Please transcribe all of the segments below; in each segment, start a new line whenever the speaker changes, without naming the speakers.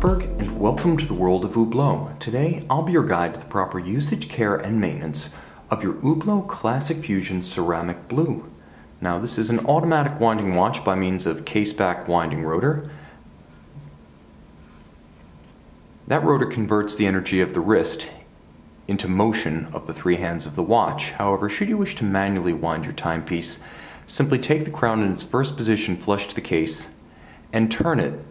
And welcome to the world of Hublot. Today, I'll be your guide to the proper usage, care, and maintenance of your Hublot Classic Fusion Ceramic Blue. Now, this is an automatic winding watch by means of case-back winding rotor. That rotor converts the energy of the wrist into motion of the three hands of the watch. However, should you wish to manually wind your timepiece, simply take the crown in its first position flush to the case and turn it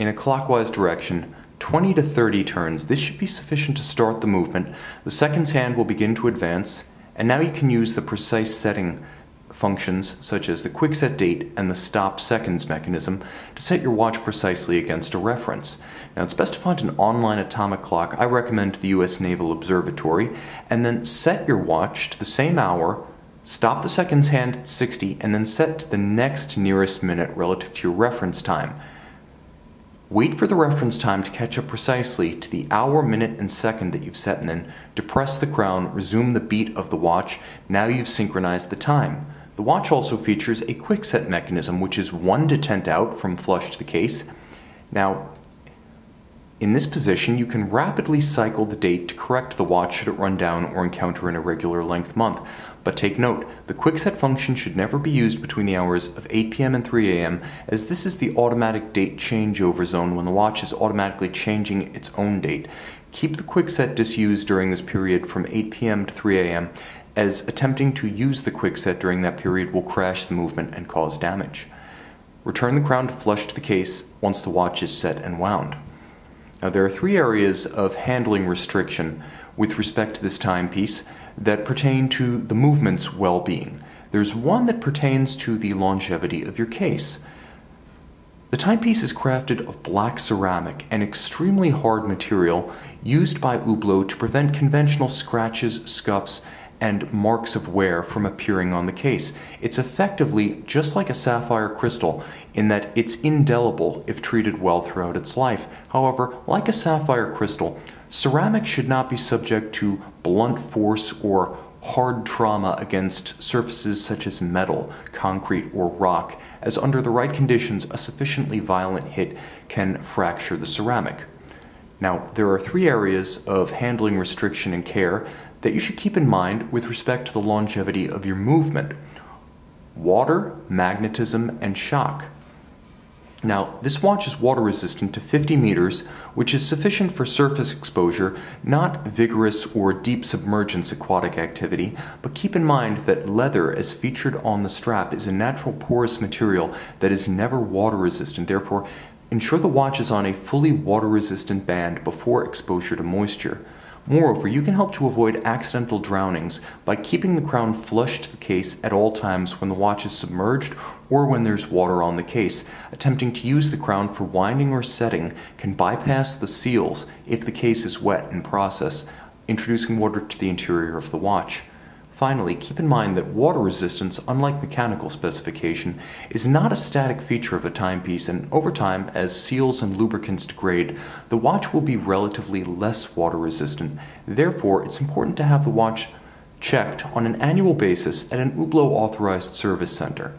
in a clockwise direction 20 to 30 turns. This should be sufficient to start the movement. The seconds hand will begin to advance, and now you can use the precise setting functions such as the quick set date and the stop seconds mechanism to set your watch precisely against a reference. Now it's best to find an online atomic clock I recommend the US Naval Observatory and then set your watch to the same hour, stop the seconds hand at 60 and then set to the next nearest minute relative to your reference time. Wait for the reference time to catch up precisely to the hour, minute, and second that you've set and then depress the crown, resume the beat of the watch. Now you've synchronized the time. The watch also features a quick set mechanism, which is 1 detent out from flush to the case. Now, in this position, you can rapidly cycle the date to correct the watch should it run down or encounter an irregular length month. But take note, the quickset function should never be used between the hours of 8 p.m. and 3 a.m. as this is the automatic date changeover zone when the watch is automatically changing its own date. Keep the quickset disused during this period from 8 p.m. to 3 a.m. as attempting to use the quickset during that period will crash the movement and cause damage. Return the crown to flush to the case once the watch is set and wound. Now there are three areas of handling restriction with respect to this timepiece that pertain to the movement's well-being. There's one that pertains to the longevity of your case. The timepiece is crafted of black ceramic, an extremely hard material used by Hublot to prevent conventional scratches, scuffs, and marks of wear from appearing on the case. It's effectively just like a sapphire crystal in that it's indelible if treated well throughout its life. However, like a sapphire crystal, ceramic should not be subject to blunt force or hard trauma against surfaces such as metal, concrete, or rock, as under the right conditions, a sufficiently violent hit can fracture the ceramic. Now, there are three areas of handling restriction and care that you should keep in mind with respect to the longevity of your movement. Water, magnetism, and shock. Now, this watch is water resistant to 50 meters, which is sufficient for surface exposure, not vigorous or deep submergence aquatic activity, but keep in mind that leather, as featured on the strap, is a natural porous material that is never water resistant. Therefore, ensure the watch is on a fully water resistant band before exposure to moisture. Moreover, you can help to avoid accidental drownings by keeping the crown flush to the case at all times when the watch is submerged or when there's water on the case. Attempting to use the crown for winding or setting can bypass the seals if the case is wet in process, introducing water to the interior of the watch. Finally, keep in mind that water resistance, unlike mechanical specification, is not a static feature of a timepiece and over time, as seals and lubricants degrade, the watch will be relatively less water resistant. Therefore, it's important to have the watch checked on an annual basis at an Hublot authorized service center.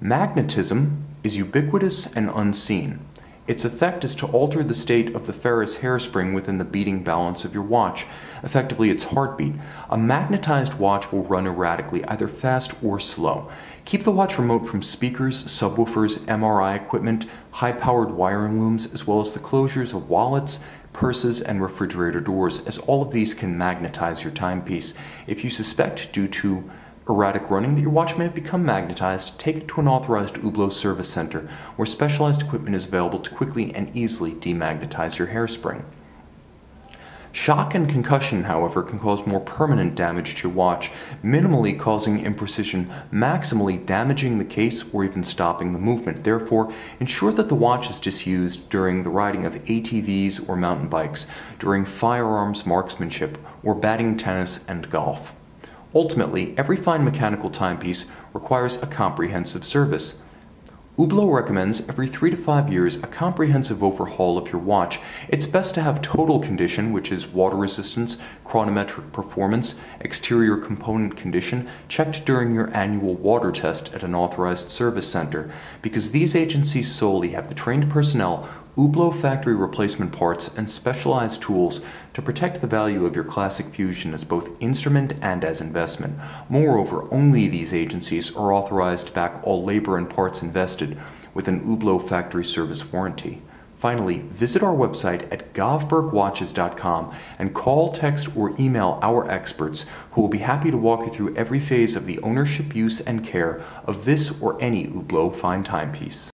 Magnetism is ubiquitous and unseen. Its effect is to alter the state of the ferrous hairspring within the beating balance of your watch, effectively its heartbeat. A magnetized watch will run erratically, either fast or slow. Keep the watch remote from speakers, subwoofers, MRI equipment, high-powered wiring looms, as well as the closures of wallets, purses, and refrigerator doors, as all of these can magnetize your timepiece. If you suspect, due to erratic running that your watch may have become magnetized, take it to an authorized Hublot service center where specialized equipment is available to quickly and easily demagnetize your hairspring. Shock and concussion, however, can cause more permanent damage to your watch, minimally causing imprecision, maximally damaging the case or even stopping the movement. Therefore, ensure that the watch is disused during the riding of ATVs or mountain bikes, during firearms marksmanship, or batting tennis and golf. Ultimately, every fine mechanical timepiece requires a comprehensive service. Hublot recommends every three to five years a comprehensive overhaul of your watch. It's best to have total condition, which is water resistance, chronometric performance, exterior component condition, checked during your annual water test at an authorized service center, because these agencies solely have the trained personnel Hublot factory replacement parts, and specialized tools to protect the value of your classic Fusion as both instrument and as investment. Moreover, only these agencies are authorized to back all labor and parts invested with an Hublot factory service warranty. Finally, visit our website at govbergwatches.com and call, text, or email our experts who will be happy to walk you through every phase of the ownership, use, and care of this or any Hublot fine timepiece.